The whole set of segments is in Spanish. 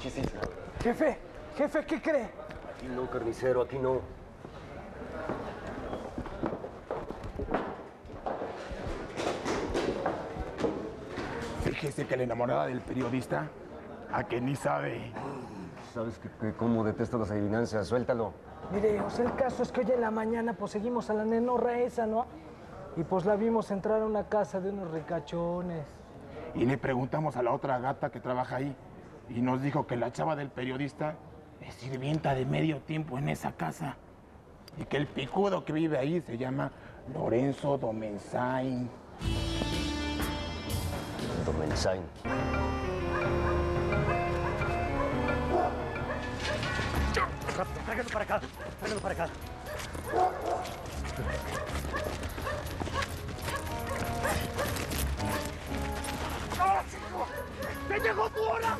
Jefe, jefe, ¿qué cree? Aquí no, carnicero, aquí no. Fíjese que la enamorada del periodista, a que ni sabe. ¿Sabes que, que cómo detesto las adivinanzas? Suéltalo. Mire, o sea, el caso es que hoy en la mañana pues seguimos a la nenorra esa, ¿no? Y pues la vimos entrar a una casa de unos ricachones. Y le preguntamos a la otra gata que trabaja ahí. Y nos dijo que la chava del periodista es sirvienta de medio tiempo en esa casa. Y que el picudo que vive ahí se llama Lorenzo Domenzain. Domenzain. Rápido, tráigalo para acá. Tráigalo para acá. Llegó tu hora!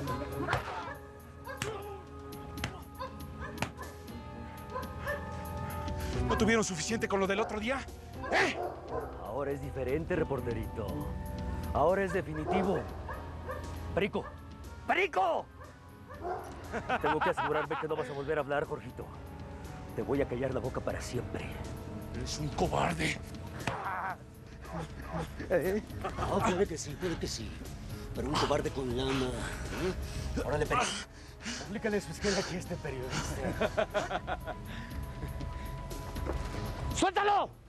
¿No tuvieron suficiente con lo del otro día? ¿Eh? Ahora es diferente, reporterito. Ahora es definitivo. Perico. ¡Perico! Tengo que asegurarme que no vas a volver a hablar, Jorgito. Te voy a callar la boca para siempre. Eres un cobarde. Ah, puede que sí, puede que sí. Pero un cobarde con lana. ¿eh? Órale, Perico. Explícale su esquema aquí a este periodista. ¡Suéltalo!